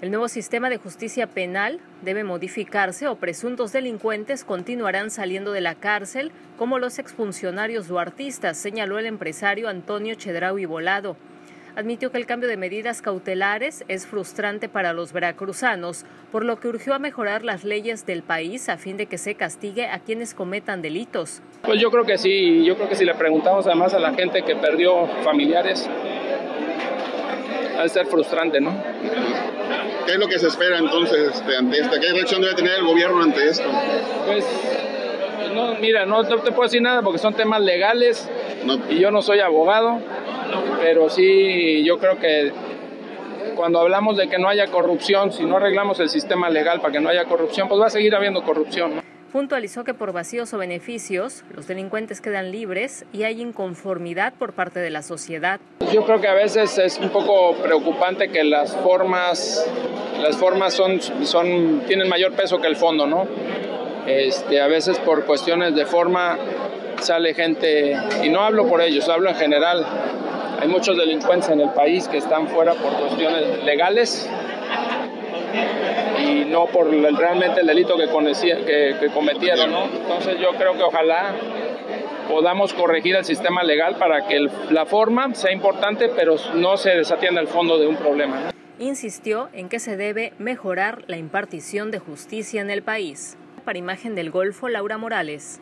El nuevo sistema de justicia penal debe modificarse o presuntos delincuentes continuarán saliendo de la cárcel como los exfuncionarios o señaló el empresario Antonio Chedraui Volado. Admitió que el cambio de medidas cautelares es frustrante para los veracruzanos, por lo que urgió a mejorar las leyes del país a fin de que se castigue a quienes cometan delitos. Pues yo creo que sí, yo creo que si le preguntamos además a la gente que perdió familiares, ha de ser frustrante, ¿no? ¿Qué es lo que se espera entonces este, ante esta? ¿Qué reacción debe tener el gobierno ante esto? Pues, no, mira, no, te puedo decir nada porque son temas legales y yo no soy abogado, pero sí yo creo que cuando hablamos de que no haya corrupción, si no arreglamos el sistema legal para que no haya corrupción, pues va a seguir habiendo corrupción. ¿no? Puntualizó que por vacíos o beneficios los delincuentes quedan libres y hay inconformidad por parte de la sociedad. Yo creo que a veces es un poco preocupante que las formas, las formas son, son, tienen mayor peso que el fondo, ¿no? Este, a veces por cuestiones de forma sale gente, y no hablo por ellos, hablo en general, hay muchos delincuentes en el país que están fuera por cuestiones legales y no por realmente el delito que, que cometieron. Entonces yo creo que ojalá podamos corregir el sistema legal para que la forma sea importante, pero no se desatienda el fondo de un problema. Insistió en que se debe mejorar la impartición de justicia en el país. Para Imagen del Golfo, Laura Morales.